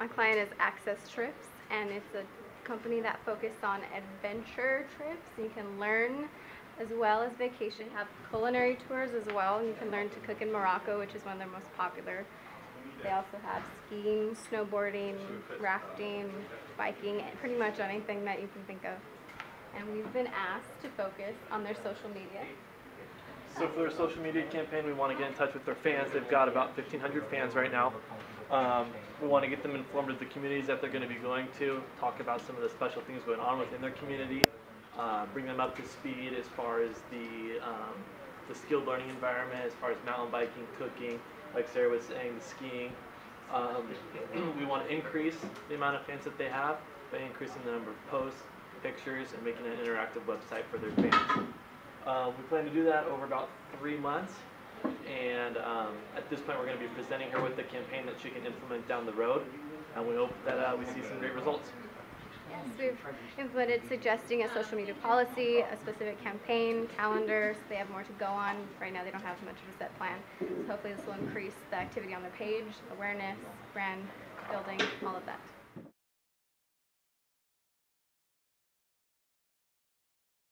My client is Access Trips, and it's a company that focuses on adventure trips. You can learn as well as vacation. Have culinary tours as well, you can learn to cook in Morocco, which is one of their most popular. They also have skiing, snowboarding, rafting, biking, pretty much anything that you can think of. And we've been asked to focus on their social media. So for their social media campaign, we want to get in touch with their fans. They've got about 1,500 fans right now. Um, we want to get them informed of the communities that they're going to be going to, talk about some of the special things going on within their community, uh, bring them up to speed as far as the um, the skilled learning environment, as far as mountain biking, cooking, like Sarah was saying, skiing. Um, we want to increase the amount of fans that they have by increasing the number of posts, pictures, and making an interactive website for their fans. Um, we plan to do that over about three months, and um, at this point, we're going to be presenting her with the campaign that she can implement down the road, and we hope that uh, we see some great results. Yes, we've implemented suggesting a social media policy, a specific campaign, calendar, so they have more to go on. Right now, they don't have much of a set plan. So hopefully this will increase the activity on their page, awareness, brand building, all of that.